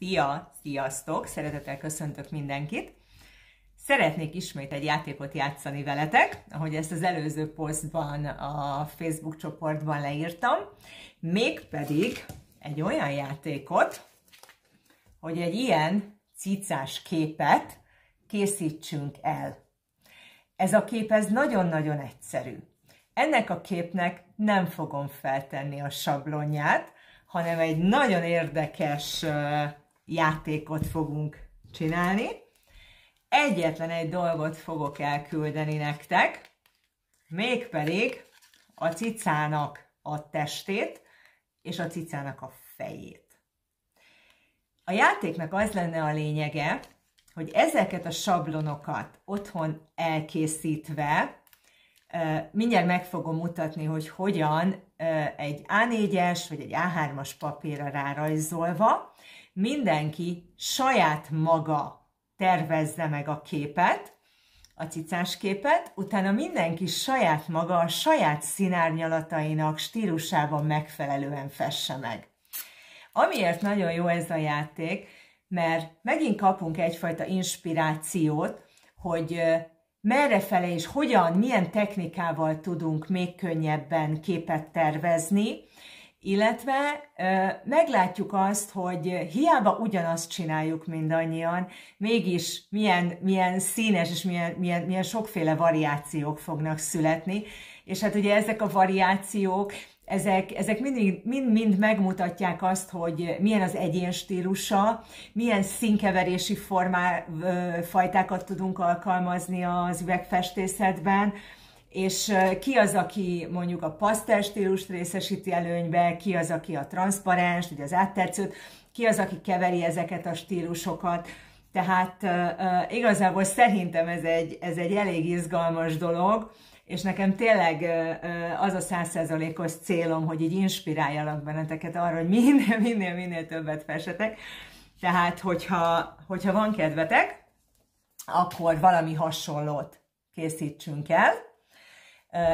Szia! Sziasztok! Szeretettel köszöntök mindenkit! Szeretnék ismét egy játékot játszani veletek, ahogy ezt az előző posztban a Facebook csoportban leírtam, mégpedig egy olyan játékot, hogy egy ilyen cicás képet készítsünk el. Ez a kép ez nagyon-nagyon egyszerű. Ennek a képnek nem fogom feltenni a sablonját, hanem egy nagyon érdekes játékot fogunk csinálni. Egyetlen egy dolgot fogok elküldeni nektek, mégpedig a cicának a testét és a cicának a fejét. A játéknak az lenne a lényege, hogy ezeket a sablonokat otthon elkészítve, mindjárt meg fogom mutatni, hogy hogyan egy A4-es vagy egy A3-as papírra rárajzolva, mindenki saját maga tervezze meg a képet, a cicás képet, utána mindenki saját maga a saját színárnyalatainak stílusában megfelelően fesse meg. Amiért nagyon jó ez a játék, mert megint kapunk egyfajta inspirációt, hogy merre fele és hogyan, milyen technikával tudunk még könnyebben képet tervezni, illetve meglátjuk azt, hogy hiába ugyanazt csináljuk mindannyian, mégis milyen, milyen színes és milyen, milyen, milyen sokféle variációk fognak születni, és hát ugye ezek a variációk, ezek, ezek mind, mind megmutatják azt, hogy milyen az egyén stílusa, milyen színkeverési formá, fajtákat tudunk alkalmazni az üvegfestészetben, és ki az, aki mondjuk a pasztel stílust részesíti előnybe, ki az, aki a transzparens, vagy az áttetszőt, ki az, aki keveri ezeket a stílusokat. Tehát uh, igazából szerintem ez egy, ez egy elég izgalmas dolog, és nekem tényleg uh, az a százszerzalékos célom, hogy így inspiráljalak benneteket arra, hogy minél, minél, minél többet fessetek. Tehát, hogyha, hogyha van kedvetek, akkor valami hasonlót készítsünk el,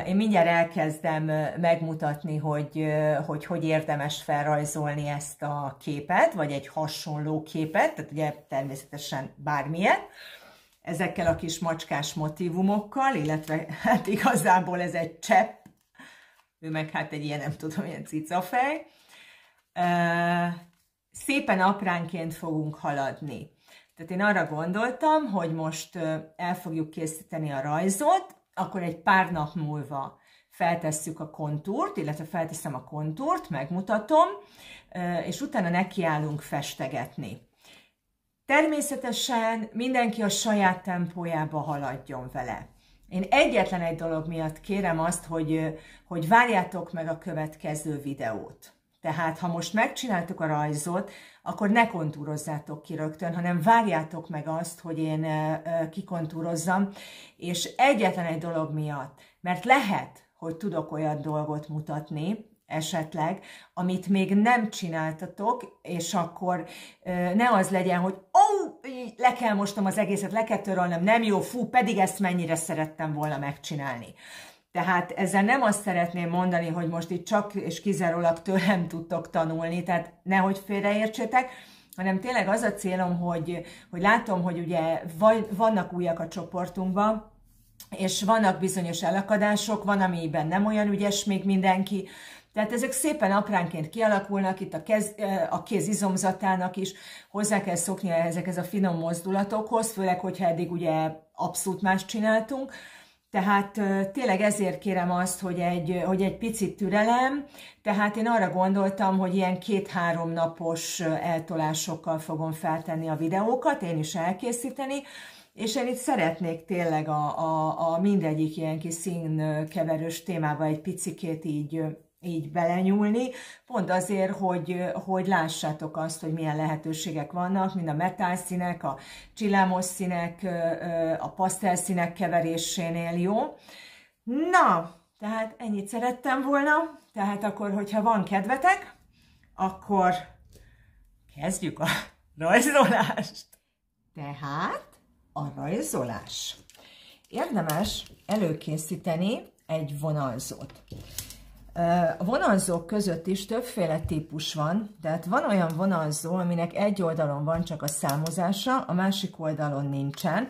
én mindjárt elkezdem megmutatni, hogy, hogy hogy érdemes felrajzolni ezt a képet, vagy egy hasonló képet, tehát ugye természetesen bármilyen, ezekkel a kis macskás motivumokkal, illetve hát igazából ez egy csepp, ő meg hát egy ilyen, nem tudom, ilyen cicafej. Szépen apránként fogunk haladni. Tehát én arra gondoltam, hogy most el fogjuk készíteni a rajzot, akkor egy pár nap múlva feltesszük a kontúrt, illetve felteszem a kontúrt, megmutatom, és utána nekiállunk festegetni. Természetesen mindenki a saját tempójába haladjon vele. Én egyetlen egy dolog miatt kérem azt, hogy, hogy várjátok meg a következő videót. Tehát, ha most megcsináltuk a rajzot, akkor ne kontúrozzátok ki rögtön, hanem várjátok meg azt, hogy én kikontúrozzam, és egyetlen egy dolog miatt, mert lehet, hogy tudok olyan dolgot mutatni, esetleg, amit még nem csináltatok, és akkor ne az legyen, hogy ó, le kell mostom az egészet, le kell törölnöm, nem jó, fú, pedig ezt mennyire szerettem volna megcsinálni. Tehát ezzel nem azt szeretném mondani, hogy most itt csak és kizárólag tőlem tudtok tanulni, tehát nehogy félreértsétek, hanem tényleg az a célom, hogy, hogy látom, hogy ugye vannak újak a csoportunkban, és vannak bizonyos elakadások, van, amiben nem olyan ügyes még mindenki, tehát ezek szépen apránként kialakulnak, itt a, kez, a kéz izomzatának is hozzá kell szoknia ezekhez a finom mozdulatokhoz, főleg, hogyha eddig ugye abszolút más csináltunk, tehát tényleg ezért kérem azt, hogy egy, hogy egy picit türelem, tehát én arra gondoltam, hogy ilyen két-három napos eltolásokkal fogom feltenni a videókat, én is elkészíteni, és én itt szeretnék tényleg a, a, a mindegyik ilyen kis színkeverős témába egy picikét így így belenyúlni, pont azért, hogy, hogy lássátok azt, hogy milyen lehetőségek vannak, mind a metálszínek, a csillámos színek, a pasztelszínek keverésénél jó. Na, tehát ennyit szerettem volna, tehát akkor, hogyha van kedvetek, akkor kezdjük a rajzolást. Tehát a rajzolás. Érdemes előkészíteni egy vonalzót. Vonalzók között is többféle típus van, tehát van olyan vonalzó, aminek egy oldalon van csak a számozása, a másik oldalon nincsen,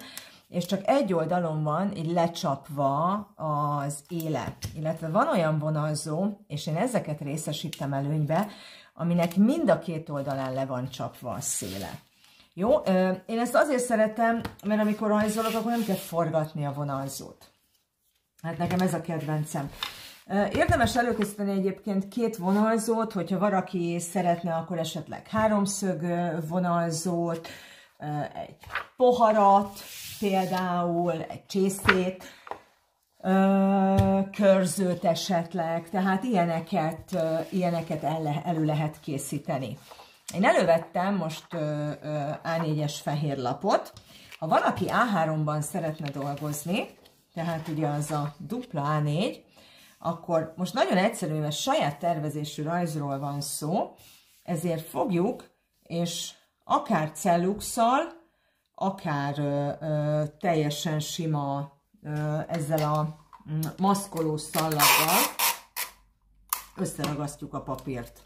és csak egy oldalon van így lecsapva az éle. Illetve van olyan vonalzó, és én ezeket részesítem előnybe, aminek mind a két oldalán le van csapva a széle. Jó, én ezt azért szeretem, mert amikor rajzolok, akkor nem kell forgatni a vonalzót. Hát nekem ez a kedvencem. Érdemes előkészíteni egyébként két vonalzót, hogyha valaki szeretne, akkor esetleg háromszög vonalzót, egy poharat például, egy csészét, körzőt esetleg, tehát ilyeneket, ilyeneket el, elő lehet készíteni. Én elővettem most A4-es fehér lapot. Ha valaki A3-ban szeretne dolgozni, tehát ugye az a dupla A4, akkor most nagyon egyszerű, mert saját tervezésű rajzról van szó, ezért fogjuk, és akár celluxal, akár ö, ö, teljesen sima ö, ezzel a mm, maszkoló szallaggal összeragasztjuk a papírt.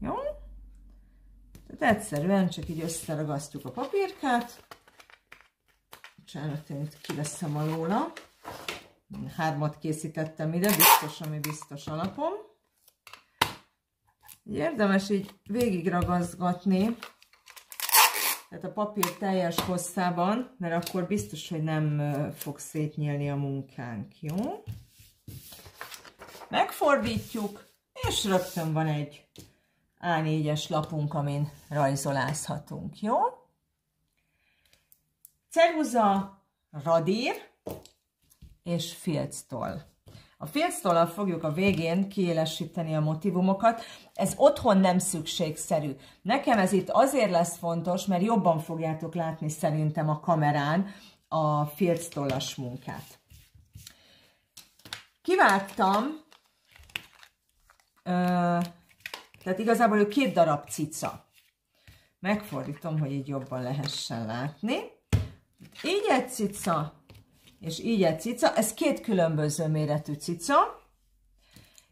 Jó? Tehát egyszerűen csak így összeragasztjuk a papírkát. Bocsánat, én itt kiveszem alóla. Hármat készítettem ide, biztos, ami biztos alapom. Érdemes így végig ragazgatni, tehát a papír teljes hosszában, mert akkor biztos, hogy nem fog szétnyílni a munkánk, jó? Megfordítjuk, és rögtön van egy A4-es lapunk, amin rajzolázhatunk, jó? Ceruza, radír és filctoll. A filctollal fogjuk a végén kiélesíteni a motivumokat. Ez otthon nem szükségszerű. Nekem ez itt azért lesz fontos, mert jobban fogjátok látni szerintem a kamerán a filctollas munkát. Kivágtam, tehát igazából ő két darab cica. Megfordítom, hogy így jobban lehessen látni. Így egy cica, és így egy cica. Ez két különböző méretű cica.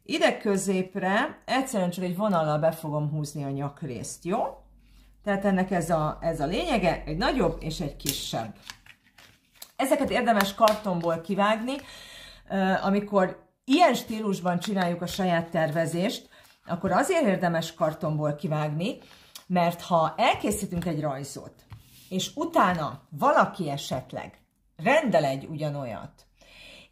Ide középre egyszerűen csak egy vonallal be fogom húzni a nyakrészt, jó? Tehát ennek ez a, ez a lényege, egy nagyobb és egy kisebb. Ezeket érdemes kartonból kivágni, amikor ilyen stílusban csináljuk a saját tervezést, akkor azért érdemes kartonból kivágni, mert ha elkészítünk egy rajzot, és utána valaki esetleg rendel egy ugyanolyat.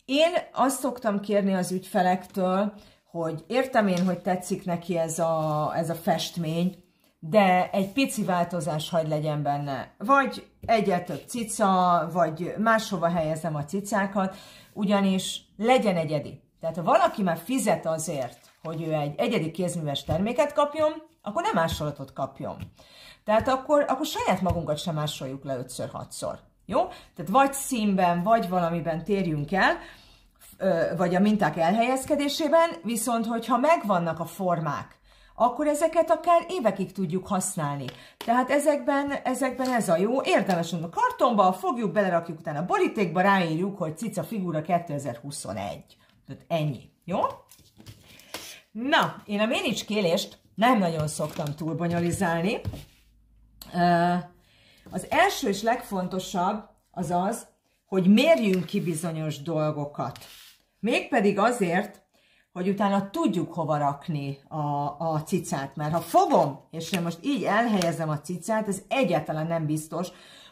Én azt szoktam kérni az ügyfelektől, hogy értem én, hogy tetszik neki ez a, ez a festmény, de egy pici változás hagy legyen benne. Vagy egyet több cica, vagy máshova helyezem a cicákat, ugyanis legyen egyedi. Tehát ha valaki már fizet azért, hogy ő egy egyedi kézműves terméket kapjon, akkor nem másolatot kapjon. Tehát akkor, akkor saját magunkat sem másoljuk le 5-6-szor. Jó? Tehát vagy színben, vagy valamiben térjünk el, vagy a minták elhelyezkedésében, viszont hogyha megvannak a formák, akkor ezeket akár évekig tudjuk használni. Tehát ezekben, ezekben ez a jó. Érdemes, a kartonba fogjuk, belerakjuk utána a borítékba, ráírjuk, hogy cica figura 2021. Tehát ennyi. Jó? Na, én a ménicskélést nem nagyon szoktam túlbonyolizálni. Az első és legfontosabb az az, hogy mérjünk ki bizonyos dolgokat. Mégpedig azért, hogy utána tudjuk hova rakni a, a cicát. Mert ha fogom, és én most így elhelyezem a cicát, ez egyáltalán nem biztos,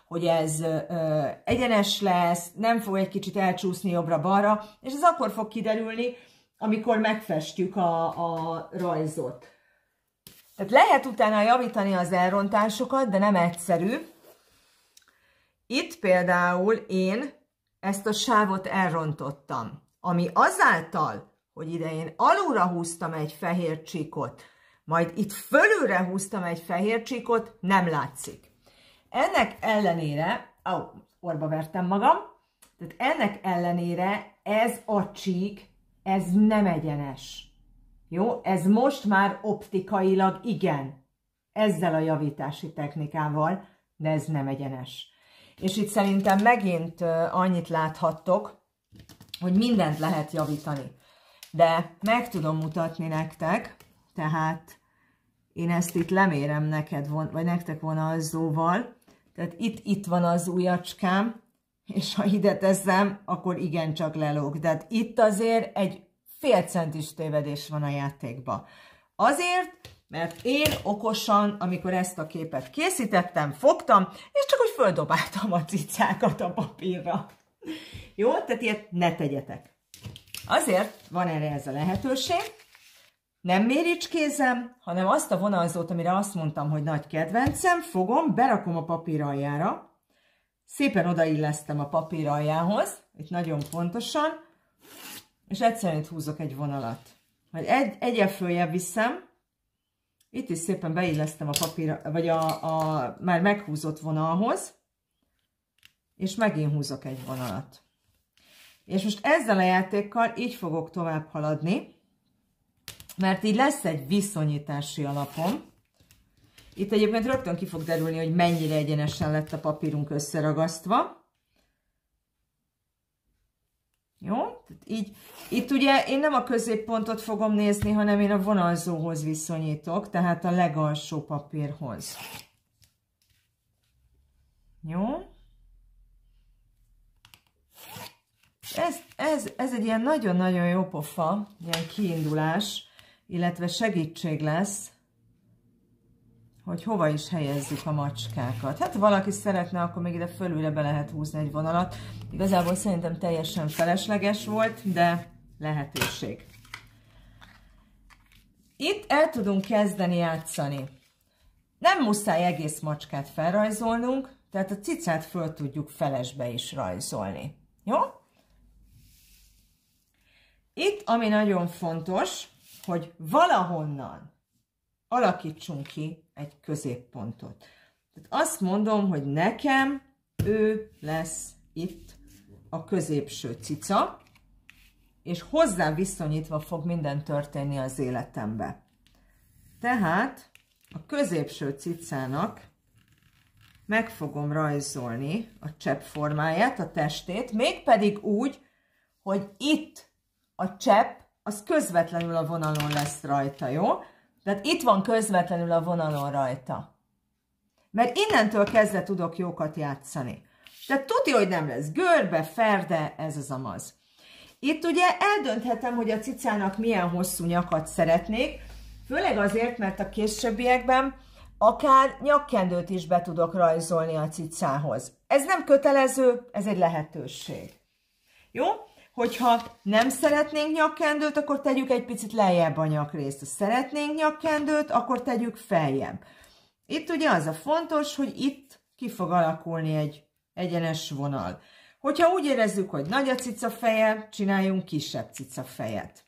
hogy ez ö, egyenes lesz, nem fog egy kicsit elcsúszni jobbra-balra, és ez akkor fog kiderülni, amikor megfestjük a, a rajzot. Tehát lehet utána javítani az elrontásokat, de nem egyszerű, itt például én ezt a sávot elrontottam, ami azáltal, hogy ide én alulra húztam egy fehér csíkot, majd itt fölülre húztam egy fehér csíkot, nem látszik. Ennek ellenére, ó, orba vertem magam, tehát ennek ellenére ez a csík, ez nem egyenes. Jó, ez most már optikailag igen, ezzel a javítási technikával, de ez nem egyenes. És itt szerintem megint annyit láthattok, hogy mindent lehet javítani. de meg tudom mutatni nektek, tehát én ezt itt lemérem neked, vagy nektek vonalzóval, tehát itt, itt van az ujjacskám, és ha ide teszem, akkor igencsak lelóg. Tehát itt azért egy fél centis tévedés van a játékban. Azért, mert én okosan, amikor ezt a képet készítettem, fogtam, és csak hogy földobáltam a cicákat a papírra. Jó? Tehát ilyet ne tegyetek. Azért van erre ez a lehetőség, nem méricskézem, hanem azt a vonalzót, amire azt mondtam, hogy nagy kedvencem, fogom, berakom a papír aljára, szépen odaillesztem a papír aljához, itt nagyon pontosan, és egyszerűen itt húzok egy vonalat. Vagy egy, egyel följebb viszem, itt is szépen beillesztem a papír, vagy a, a már meghúzott vonalhoz, és megint húzok egy vonalat. És most ezzel a játékkal így fogok tovább haladni, mert így lesz egy viszonyítási alapom. Itt egyébként rögtön ki fog derülni, hogy mennyire egyenesen lett a papírunk összeragasztva. Jó? Így, itt ugye én nem a középpontot fogom nézni, hanem én a vonalzóhoz viszonyítok, tehát a legalsó papírhoz. Jó? Ez, ez, ez egy ilyen nagyon-nagyon jó pofa, ilyen kiindulás, illetve segítség lesz, hogy hova is helyezzük a macskákat. Hát ha valaki szeretne, akkor még ide fölülre be lehet húzni egy vonalat. Igazából szerintem teljesen felesleges volt, de lehetőség. Itt el tudunk kezdeni játszani. Nem muszáj egész macskát felrajzolnunk, tehát a cicát föl tudjuk felesbe is rajzolni. Jó? Itt, ami nagyon fontos, hogy valahonnan alakítsunk ki egy középpontot. Tehát azt mondom, hogy nekem ő lesz itt a középső cica, és hozzá viszonyítva fog minden történni az életembe. Tehát a középső cicának meg fogom rajzolni a csepp formáját, a testét, mégpedig úgy, hogy itt a csepp az közvetlenül a vonalon lesz rajta, jó? Tehát itt van közvetlenül a vonalon rajta. Mert innentől kezdve tudok jókat játszani. Tehát tudja, hogy nem lesz görbe, ferde, ez az amaz. Itt ugye eldönthetem, hogy a cicának milyen hosszú nyakat szeretnék, főleg azért, mert a későbbiekben akár nyakkendőt is be tudok rajzolni a cicához. Ez nem kötelező, ez egy lehetőség. Jó? Hogyha nem szeretnénk nyakkendőt, akkor tegyük egy picit lejjebb a nyakrészt. Ha szeretnénk nyakkendőt, akkor tegyük feljebb. Itt ugye az a fontos, hogy itt ki fog alakulni egy egyenes vonal. Hogyha úgy érezzük, hogy nagy a cica feje, csináljunk kisebb cica fejet.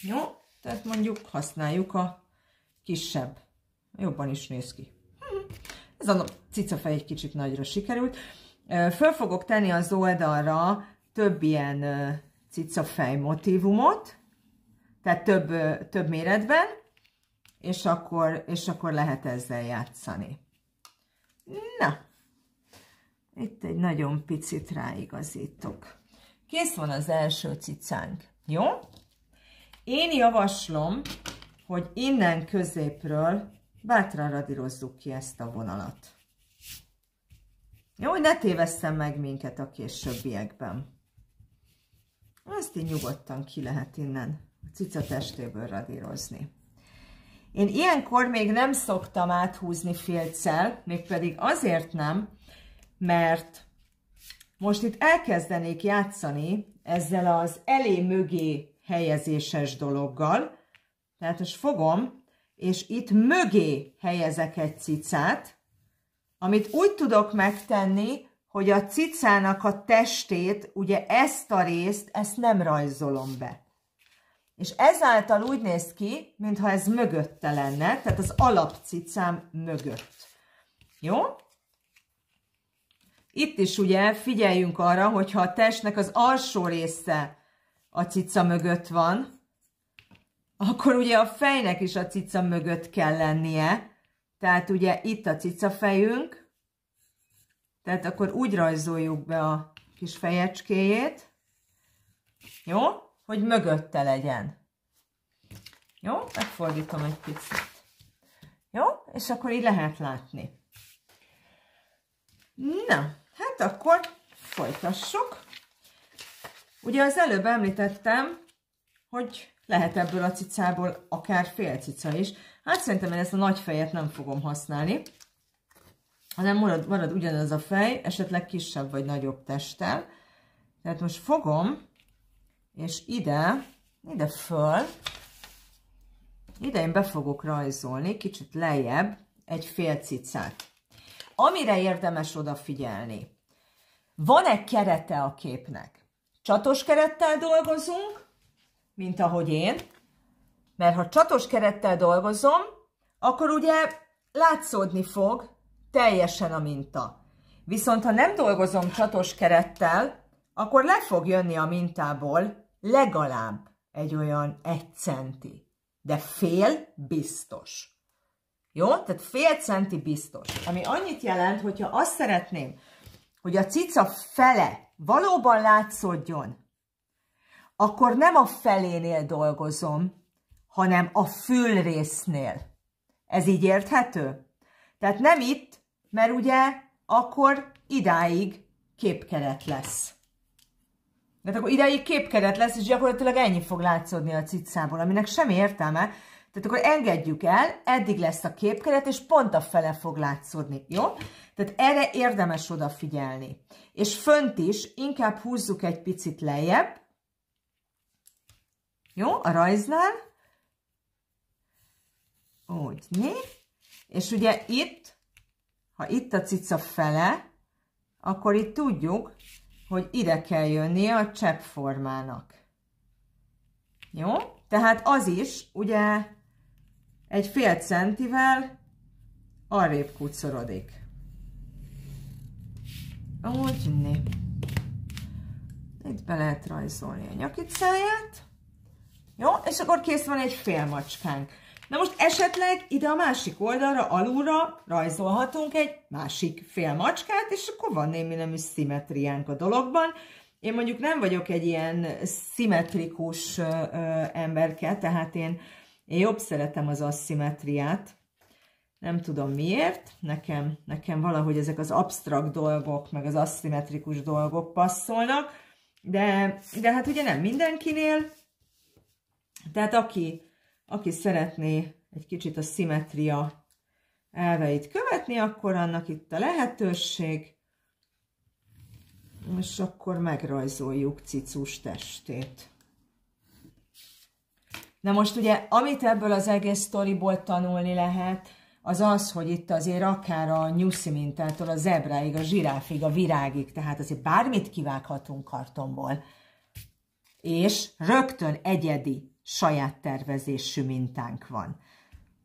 Jó? Tehát mondjuk használjuk a kisebb. Jobban is néz ki. Ez a cica fej egy kicsit nagyra sikerült. Föl fogok tenni az oldalra több ilyen cicafej motivumot, tehát több, több méretben, és akkor, és akkor lehet ezzel játszani. Na, itt egy nagyon picit ráigazítok. Kész van az első cicánk, jó? Én javaslom, hogy innen középről bátran radírozzuk ki ezt a vonalat. Jó, hogy ne tévesszem meg minket a későbbiekben. Azt így nyugodtan ki lehet innen a cica testéből radírozni. Én ilyenkor még nem szoktam áthúzni félccel, mégpedig azért nem, mert most itt elkezdenék játszani ezzel az elé-mögé helyezéses dologgal, tehát most fogom, és itt mögé helyezek egy cicát, amit úgy tudok megtenni, hogy a cicának a testét, ugye ezt a részt, ezt nem rajzolom be. És ezáltal úgy néz ki, mintha ez mögötte lenne, tehát az alapcicám mögött. Jó? Itt is ugye figyeljünk arra, hogyha a testnek az alsó része a cica mögött van, akkor ugye a fejnek is a cica mögött kell lennie. Tehát ugye itt a cica fejünk, tehát akkor úgy rajzoljuk be a kis fejecskéjét. Jó? hogy mögötte legyen. Jó? Megfordítom egy picit. Jó? És akkor így lehet látni. Na, hát akkor folytassuk. Ugye az előbb említettem, hogy lehet ebből a cicából akár fél cica is. Hát szerintem én ezt a nagy fejet nem fogom használni, hanem marad, marad ugyanaz a fej, esetleg kisebb vagy nagyobb testtel. Tehát most fogom, és ide, ide föl, ide én be fogok rajzolni, kicsit lejjebb, egy fél cicát. Amire érdemes odafigyelni. Van-e kerete a képnek? Csatos kerettel dolgozunk, mint ahogy én, mert ha csatos kerettel dolgozom, akkor ugye látszódni fog teljesen a minta. Viszont ha nem dolgozom csatos kerettel, akkor le fog jönni a mintából legalább egy olyan egy centi. De fél biztos. Jó? Tehát fél centi biztos. Ami annyit jelent, hogyha azt szeretném, hogy a cica fele valóban látszódjon, akkor nem a felénél dolgozom, hanem a fülrésznél. Ez így érthető? Tehát nem itt, mert ugye akkor idáig képkeret lesz. Tehát akkor idáig képkeret lesz, és gyakorlatilag ennyi fog látszódni a cicából, aminek semmi értelme. Tehát akkor engedjük el, eddig lesz a képkeret, és pont a fele fog látszódni, jó? Tehát erre érdemes odafigyelni. És fönt is inkább húzzuk egy picit lejjebb, jó, a rajznál. Úgy, né? És ugye itt, ha itt a cica fele, akkor itt tudjuk, hogy ide kell jönnie a cseppformának. Jó? Tehát az is, ugye, egy fél centivel arrébb kucorodik. Úgy, né. Itt be lehet rajzolni a nyakicáját. Jó? És akkor kész van egy fél macskánk. Na most esetleg ide a másik oldalra, alulra rajzolhatunk egy másik fél macskát, és akkor van némi nemű szimetriánk a dologban. Én mondjuk nem vagyok egy ilyen szimmetrikus emberke, tehát én, én jobb szeretem az asszimetriát. Nem tudom miért, nekem, nekem valahogy ezek az absztrakt dolgok, meg az aszimmetrikus dolgok passzolnak, de, de hát ugye nem mindenkinél, tehát aki, aki szeretné egy kicsit a szimetria elveit követni, akkor annak itt a lehetőség, és akkor megrajzoljuk cicus testét. Na most ugye, amit ebből az egész sztoriból tanulni lehet, az az, hogy itt azért akár a nyuszi mintától a zebráig, a zsiráfig, a virágig, tehát azért bármit kivághatunk kartonból. És rögtön egyedi saját tervezésű mintánk van.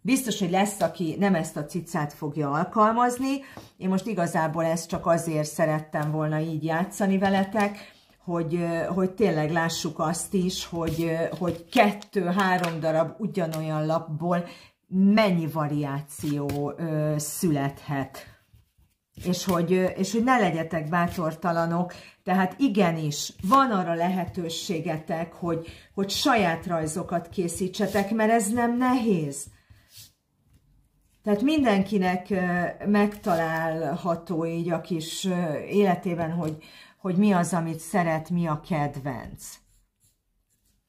Biztos, hogy lesz, aki nem ezt a cicát fogja alkalmazni. Én most igazából ezt csak azért szerettem volna így játszani veletek, hogy, hogy tényleg lássuk azt is, hogy, hogy kettő-három darab ugyanolyan lapból mennyi variáció ö, születhet. És hogy, és hogy ne legyetek bátortalanok, tehát igenis, van arra lehetőségetek, hogy, hogy saját rajzokat készítsetek, mert ez nem nehéz. Tehát mindenkinek megtalálható így a kis életében, hogy, hogy mi az, amit szeret, mi a kedvenc.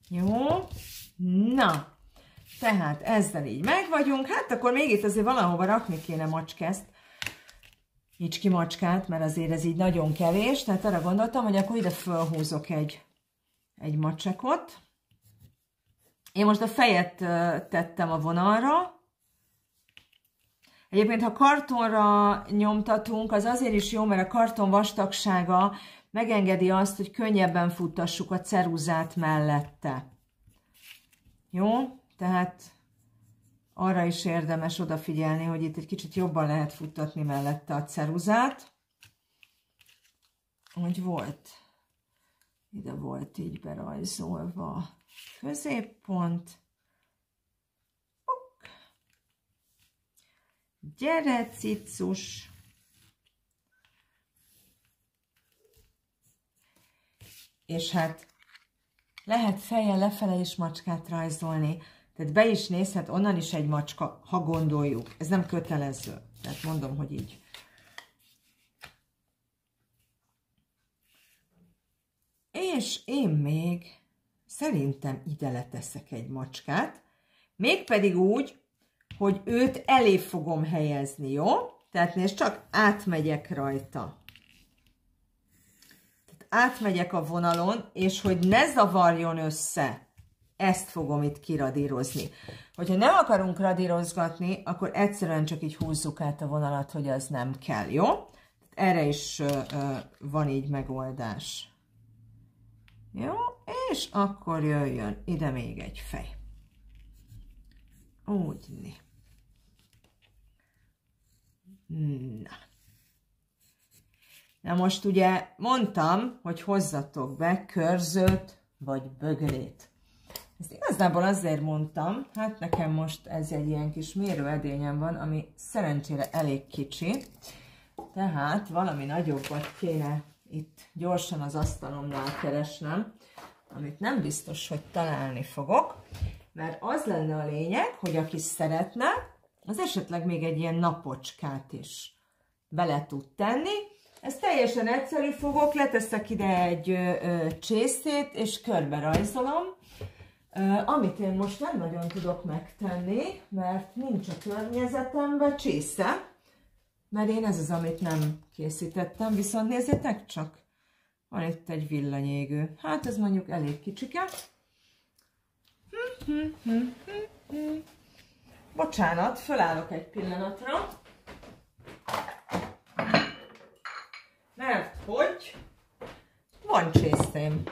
Jó? Na, tehát ezzel így megvagyunk. Hát akkor még itt azért valahova rakni kéne macskezt ki macskát, mert azért ez így nagyon kevés, tehát arra gondoltam, hogy akkor ide fölhúzok egy, egy macsekot. Én most a fejet tettem a vonalra. Egyébként, ha kartonra nyomtatunk, az azért is jó, mert a karton vastagsága megengedi azt, hogy könnyebben futtassuk a ceruzát mellette. Jó? Tehát arra is érdemes odafigyelni, hogy itt egy kicsit jobban lehet futtatni mellette a ceruzát. Hogy volt. Ide volt így berajzolva középpont. Ok. Gyere, cicus! És hát lehet fejjel lefele is macskát rajzolni, tehát be is nézhet onnan is egy macska, ha gondoljuk. Ez nem kötelező. Tehát mondom, hogy így. És én még szerintem ide leteszek egy macskát, mégpedig úgy, hogy őt elé fogom helyezni, jó? Tehát nézd, csak átmegyek rajta. Tehát átmegyek a vonalon, és hogy ne zavarjon össze, ezt fogom itt kiradírozni. Hogyha nem akarunk radírozgatni, akkor egyszerűen csak így húzzuk át a vonalat, hogy az nem kell, jó? Erre is van így megoldás. Jó, és akkor jöjjön ide még egy fej. Úgy, né. Na. Na most ugye mondtam, hogy hozzatok be körzőt vagy bögrét. Ezt igazából azért mondtam, hát nekem most ez egy ilyen kis mérőedényem van, ami szerencsére elég kicsi, tehát valami nagyobbat kéne itt gyorsan az asztalomnál keresnem, amit nem biztos, hogy találni fogok, mert az lenne a lényeg, hogy aki szeretne, az esetleg még egy ilyen napocskát is bele tud tenni. Ez teljesen egyszerű fogok, leteszek ide egy ö, ö, csészét, és körbe rajzolom, amit én most nem nagyon tudok megtenni, mert nincs a környezetemben csésze, mert én ez az, amit nem készítettem, viszont nézzétek csak, van itt egy villanyégő. Hát ez mondjuk elég kicsike. Bocsánat, fölállok egy pillanatra. Mert hogy van csészém.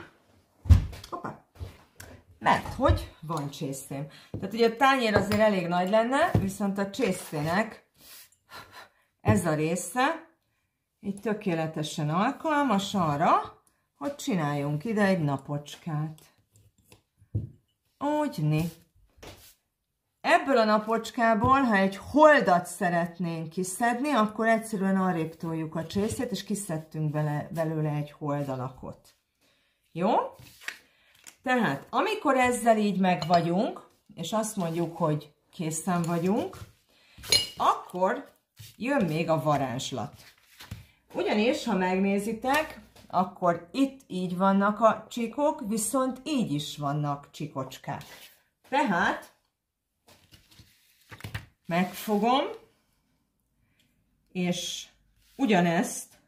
Mert hogy van csészém. Tehát ugye a tányér azért elég nagy lenne, viszont a csészének ez a része így tökéletesen alkalmas arra, hogy csináljunk ide egy napocskát. Úgy né. Ebből a napocskából, ha egy holdat szeretnénk kiszedni, akkor egyszerűen arrébb toljuk a csészét, és kiszedtünk bele, belőle egy holdalakot. Jó? Tehát, amikor ezzel így meg vagyunk, és azt mondjuk, hogy készen vagyunk, akkor jön még a varázslat. Ugyanis, ha megnézitek, akkor itt így vannak a csikok, viszont így is vannak csikocskák. Tehát megfogom, és ugyanezt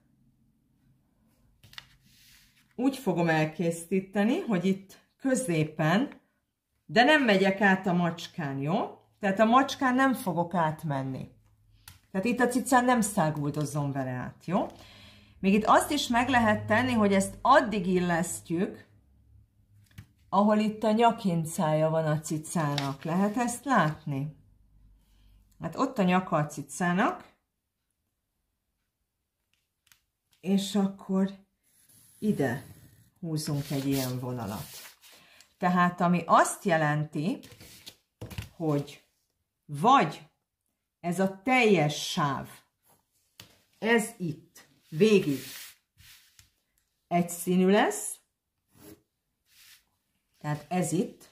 úgy fogom elkészíteni, hogy itt középen, de nem megyek át a macskán, jó? Tehát a macskán nem fogok átmenni. Tehát itt a cicán nem száguldozom vele át, jó? Még itt azt is meg lehet tenni, hogy ezt addig illesztjük, ahol itt a nyakincája van a cicának. Lehet ezt látni? Hát ott a nyaka a cicának, és akkor ide húzunk egy ilyen vonalat. Tehát ami azt jelenti, hogy vagy ez a teljes sáv, ez itt, végig egy színű lesz, tehát ez itt,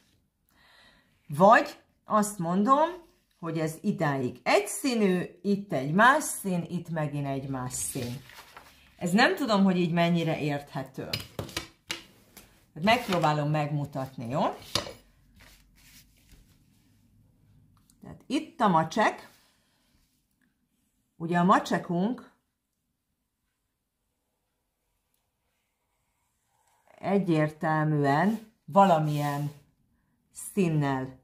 vagy azt mondom, hogy ez idáig egy színű, itt egy más szín, itt megint egy más szín. Ez nem tudom, hogy így mennyire érthető. Megpróbálom megmutatni, jó? Tehát itt a macsek, Ugye a macsekunk egyértelműen valamilyen színnel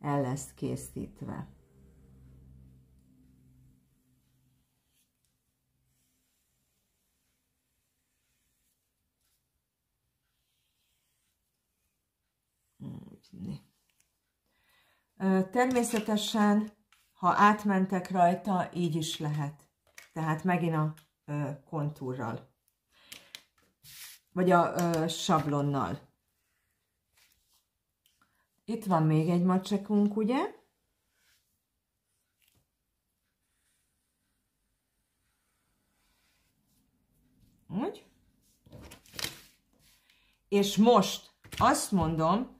el lesz készítve. Természetesen ha átmentek rajta, így is lehet. Tehát megint a kontúrral. Vagy a sablonnal. Itt van még egy macsekunk, ugye? Úgy. És most azt mondom,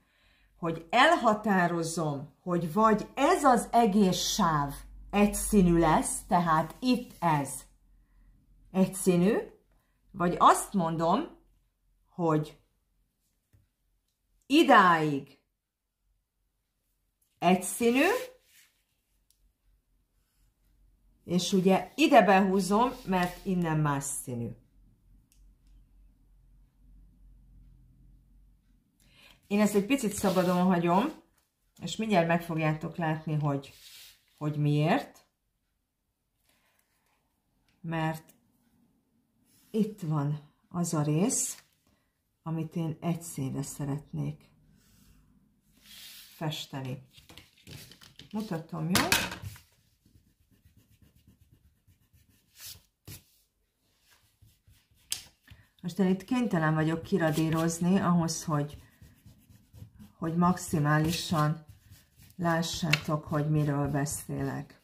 hogy elhatározom, hogy vagy ez az egész sáv egyszínű lesz, tehát itt ez egyszínű, vagy azt mondom, hogy idáig egyszínű, és ugye ide behúzom, mert innen más színű. Én ezt egy picit szabadon hagyom, és mindjárt meg fogjátok látni, hogy, hogy miért. Mert itt van az a rész, amit én egy színre szeretnék festeni. Mutatom, jó? Most én itt kénytelen vagyok kiradírozni ahhoz, hogy hogy maximálisan lássátok, hogy miről beszélek.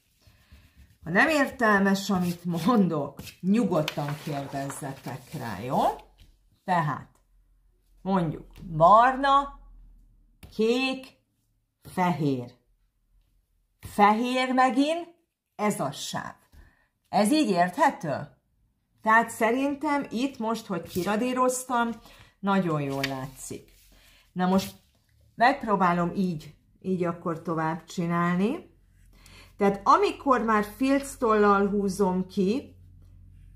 Ha nem értelmes, amit mondok, nyugodtan kérdezzetek rá, jó? Tehát, mondjuk, barna, kék, fehér. Fehér megint, ez a sáv. Ez így érthető? Tehát szerintem itt most, hogy kiradíroztam, nagyon jól látszik. Na most megpróbálom így, így akkor tovább csinálni. Tehát amikor már filctollal húzom ki,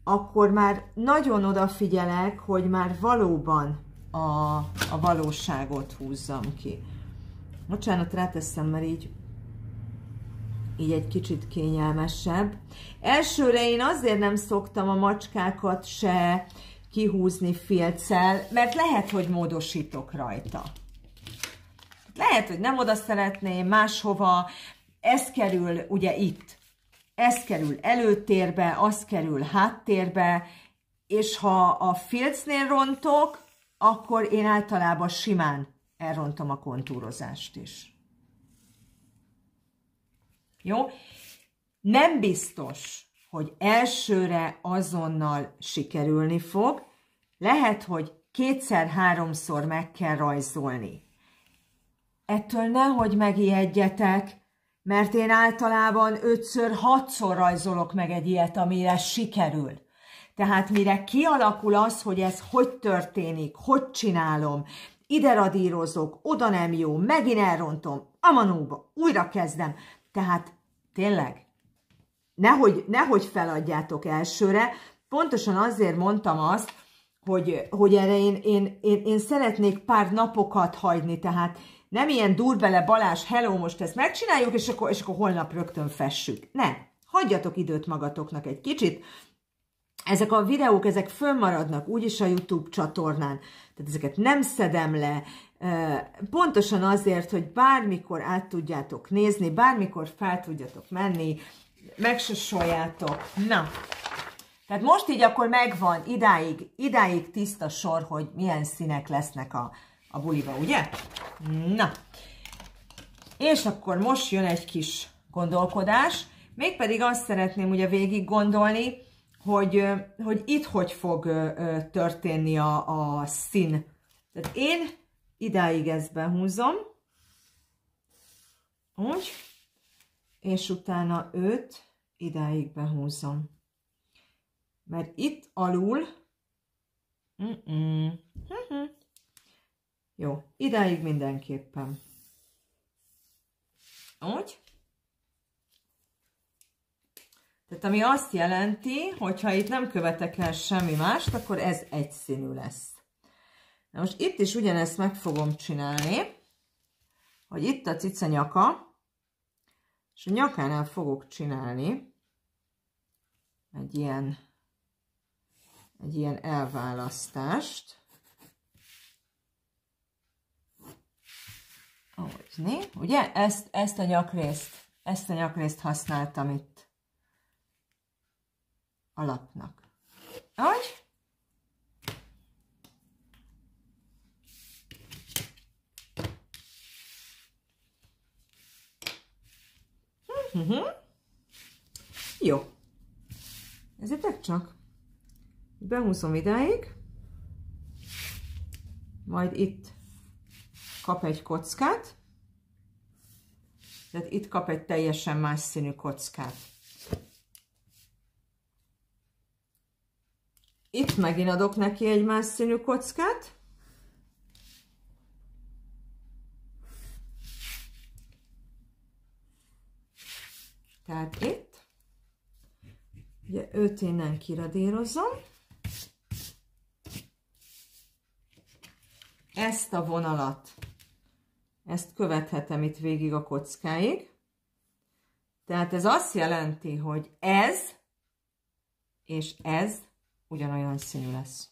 akkor már nagyon odafigyelek, hogy már valóban a, a valóságot húzzam ki. Bocsánat, ráteszem, mert így, így egy kicsit kényelmesebb. Elsőre én azért nem szoktam a macskákat se kihúzni filccel, mert lehet, hogy módosítok rajta. Lehet, hogy nem oda szeretném, máshova, ez kerül ugye itt, ez kerül előtérbe, az kerül háttérbe, és ha a filcnél rontok, akkor én általában simán elrontom a kontúrozást is. Jó? Nem biztos, hogy elsőre azonnal sikerülni fog, lehet, hogy kétszer-háromszor meg kell rajzolni. Ettől nehogy megijedjetek, mert én általában ötször, hatszor rajzolok meg egy ilyet, amire sikerül. Tehát mire kialakul az, hogy ez hogy történik, hogy csinálom, ide radírozok, oda nem jó, megint elrontom, amanóba, újra kezdem. Tehát tényleg, nehogy, nehogy feladjátok elsőre, pontosan azért mondtam azt, hogy, hogy erre én, én, én, én szeretnék pár napokat hagyni, tehát nem ilyen dur bele Balázs, hello, most ezt megcsináljuk, és akkor, és akkor holnap rögtön fessük. Nem. Hagyjatok időt magatoknak egy kicsit. Ezek a videók, ezek fönnmaradnak úgyis a YouTube csatornán, tehát ezeket nem szedem le, pontosan azért, hogy bármikor át tudjátok nézni, bármikor fel tudjatok menni, megsosoljátok. Na, tehát most így akkor megvan, idáig, idáig tiszta sor, hogy milyen színek lesznek a, a buliba, ugye? Na, és akkor most jön egy kis gondolkodás, mégpedig azt szeretném ugye végig gondolni, hogy, hogy itt hogy fog történni a, a szín. Tehát én idáig ezt behúzom, úgy, és utána őt idáig behúzom. Mert itt alul, mm -mm, jó, idáig mindenképpen. Úgy. Tehát ami azt jelenti, hogy ha itt nem követek el semmi mást, akkor ez egyszínű lesz. Na most itt is ugyanezt meg fogom csinálni, hogy itt a cica nyaka, és a nyakánál fogok csinálni egy ilyen, egy ilyen elválasztást. Ahogy, ugye? Ezt, ezt a nyakrészt, ezt a nyakrészt használtam itt alapnak. Ahogy? Uh-huh. Jó. Ezért csak. Behúzom idáig, majd itt kap egy kockát, tehát itt kap egy teljesen más színű kockát. Itt megint adok neki egy más színű kockát. Tehát itt. Ugye őt innen kiradírozom. Ezt a vonalat, ezt követhetem itt végig a kockáig. Tehát ez azt jelenti, hogy ez és ez ugyanolyan színű lesz.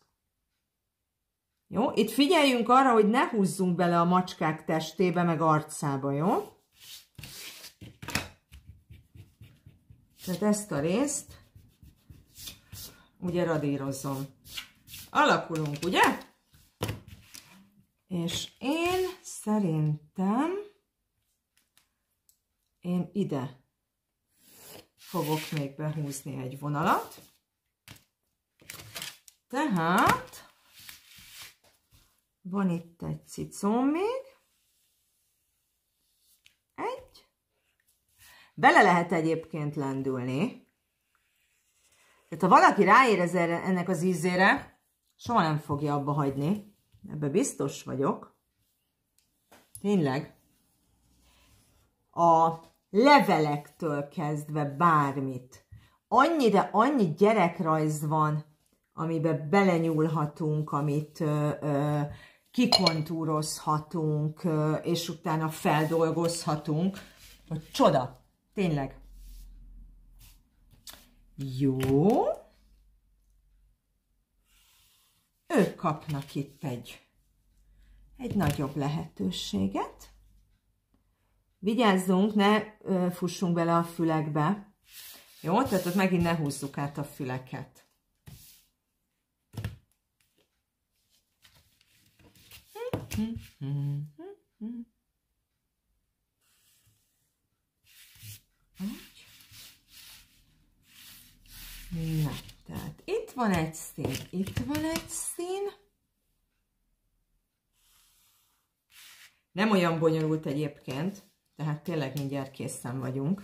Jó? Itt figyeljünk arra, hogy ne húzzunk bele a macskák testébe, meg arcába, jó? Tehát ezt a részt ugye radírozom. Alakulunk, ugye? És én szerintem én ide fogok még behúzni egy vonalat. Tehát van itt egy cicom még. Egy. Bele lehet egyébként lendülni. Tehát ha valaki ráérez ennek az ízére, soha nem fogja abba hagyni. Ebbe biztos vagyok. Tényleg. A levelektől kezdve bármit. Annyi, de annyi gyerekrajz van amiben belenyúlhatunk, amit ö, ö, kikontúrozhatunk, ö, és utána feldolgozhatunk, hogy csoda, tényleg. Jó. Ők kapnak itt egy, egy nagyobb lehetőséget. Vigyázzunk, ne ö, fussunk bele a fülekbe. Jó, tehát ott megint ne húzzuk át a füleket. Na, tehát itt van egy szín, itt van egy szín. Nem olyan bonyolult egyébként, tehát tényleg mindjárt készen vagyunk.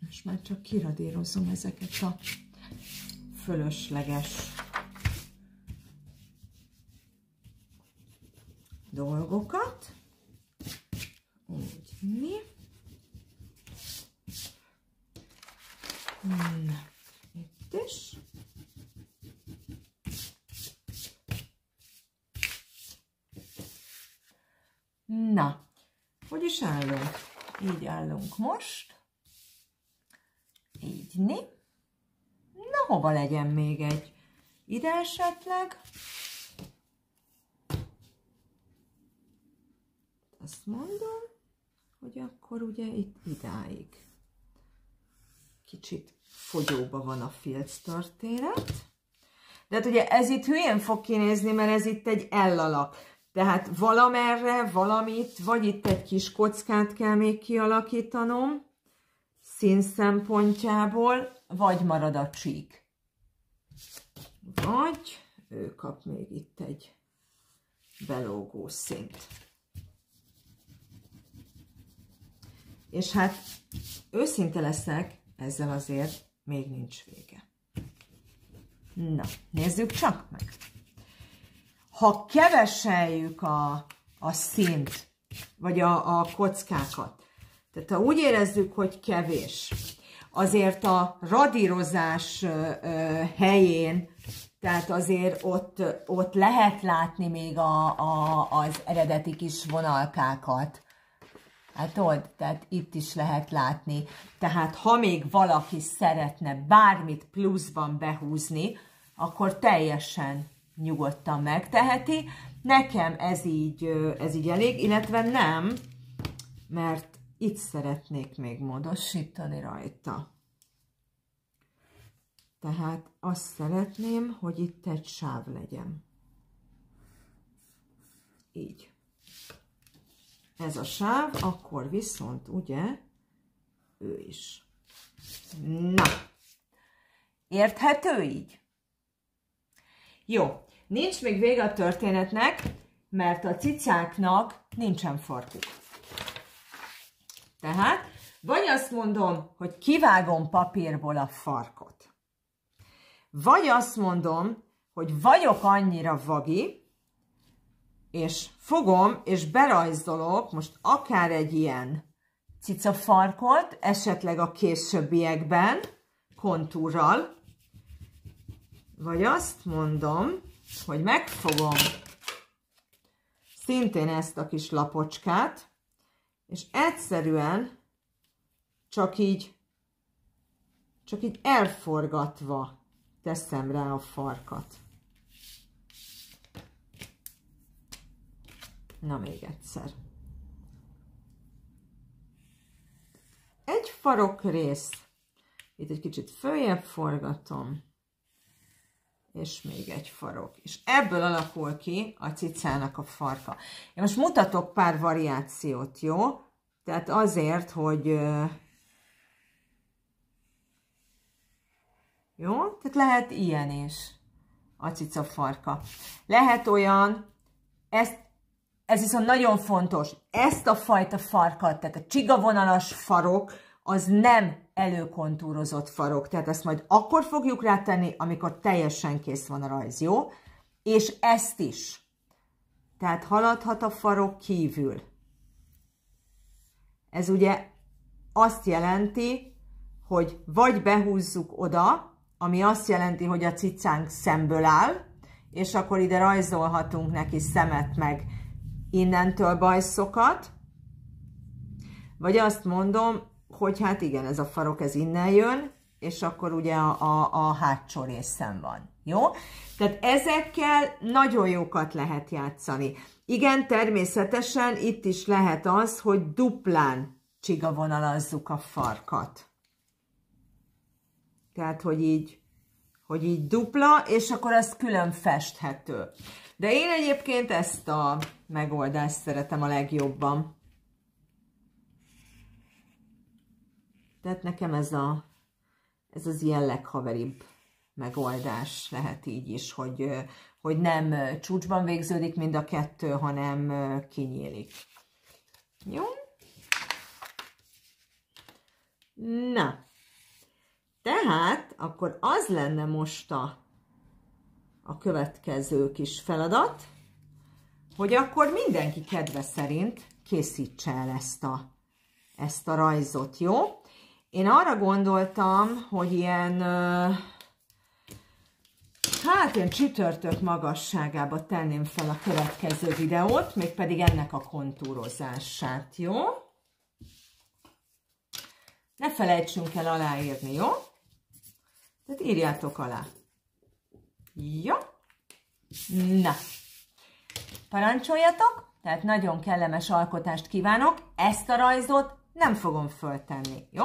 Most már csak kiradírozom ezeket a fölösleges dolgokat. Úgy, mi? Na, itt is. Na, hogy is állunk? Így állunk most. Így, né? Na, hova legyen még egy? Ide esetleg? azt mondom, hogy akkor ugye itt idáig. Kicsit fogyóba van a filc történet. De hát ugye ez itt hülyén fog kinézni, mert ez itt egy ellalak. Tehát valamerre, valamit, vagy itt egy kis kockát kell még kialakítanom, szín szempontjából, vagy marad a csík. Vagy ő kap még itt egy belógó szint. És hát őszinte leszek, ezzel azért még nincs vége. Na, nézzük csak meg. Ha keveseljük a, a szint, vagy a, a kockákat, tehát ha úgy érezzük, hogy kevés, azért a radírozás helyén, tehát azért ott, ott lehet látni még a, a, az eredeti kis vonalkákat, Ott, tehát itt is lehet látni. Tehát ha még valaki szeretne bármit pluszban behúzni, akkor teljesen nyugodtan megteheti. Nekem ez így, ez így elég, illetve nem, mert itt szeretnék még módosítani rajta. Tehát azt szeretném, hogy itt egy sáv legyen. Így ez a sáv, akkor viszont ugye ő is. Na, érthető így? Jó, nincs még vége a történetnek, mert a cicáknak nincsen farkuk. Tehát, vagy azt mondom, hogy kivágom papírból a farkot. Vagy azt mondom, hogy vagyok annyira vagi, és fogom, és berajzolok most akár egy ilyen cicafarkot, esetleg a későbbiekben, kontúrral, vagy azt mondom, hogy megfogom szintén ezt a kis lapocskát, és egyszerűen csak így, csak így elforgatva teszem rá a farkat. Na még egyszer. Egy farok rész. Itt egy kicsit följebb forgatom. És még egy farok. És ebből alakul ki a cicának a farka. Én most mutatok pár variációt, jó? Tehát azért, hogy... Jó? Tehát lehet ilyen is a cica farka. Lehet olyan, ezt ez viszont nagyon fontos, ezt a fajta farkat, tehát a csigavonalas farok, az nem előkontúrozott farok, tehát ezt majd akkor fogjuk rátenni, amikor teljesen kész van a rajz, jó? És ezt is. Tehát haladhat a farok kívül. Ez ugye azt jelenti, hogy vagy behúzzuk oda, ami azt jelenti, hogy a cicánk szemből áll, és akkor ide rajzolhatunk neki szemet meg innentől bajszokat, vagy azt mondom, hogy hát igen, ez a farok, ez innen jön, és akkor ugye a, a, a hátsó részem van. Jó? Tehát ezekkel nagyon jókat lehet játszani. Igen, természetesen itt is lehet az, hogy duplán csigavonalazzuk a farkat. Tehát, hogy így, hogy így dupla, és akkor az külön festhető. De én egyébként ezt a megoldást szeretem a legjobban. Tehát nekem ez, a, ez az ilyen leghaveribb megoldás lehet így is, hogy, hogy nem csúcsban végződik mind a kettő, hanem kinyílik. Jó? Na, tehát akkor az lenne most a a következő kis feladat, hogy akkor mindenki kedve szerint készítse el ezt a, ezt a rajzot, jó? Én arra gondoltam, hogy ilyen, hát ilyen csütörtök magasságába tenném fel a következő videót, mégpedig ennek a kontúrozását, jó? Ne felejtsünk el aláírni, jó? Tehát írjátok alá. Jó. Na. Parancsoljatok, tehát nagyon kellemes alkotást kívánok. Ezt a rajzot nem fogom föltenni, jó?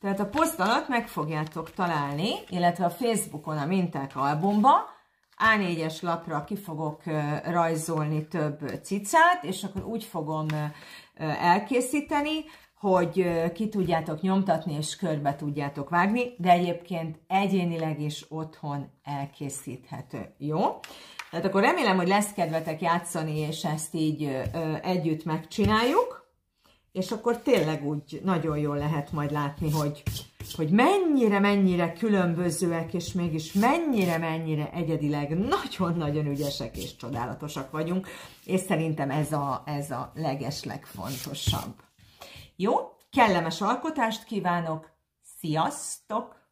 Tehát a poszt alatt meg fogjátok találni, illetve a Facebookon a minták albumba, A4-es lapra ki fogok rajzolni több cicát, és akkor úgy fogom elkészíteni, hogy ki tudjátok nyomtatni és körbe tudjátok vágni, de egyébként egyénileg is otthon elkészíthető. Jó? Tehát akkor remélem, hogy lesz kedvetek játszani, és ezt így ö, együtt megcsináljuk, és akkor tényleg úgy nagyon jól lehet majd látni, hogy, hogy mennyire, mennyire különbözőek, és mégis mennyire, mennyire egyedileg nagyon-nagyon ügyesek és csodálatosak vagyunk, és szerintem ez a, ez a legeslegfontosabb. Jó, kellemes alkotást kívánok, sziasztok!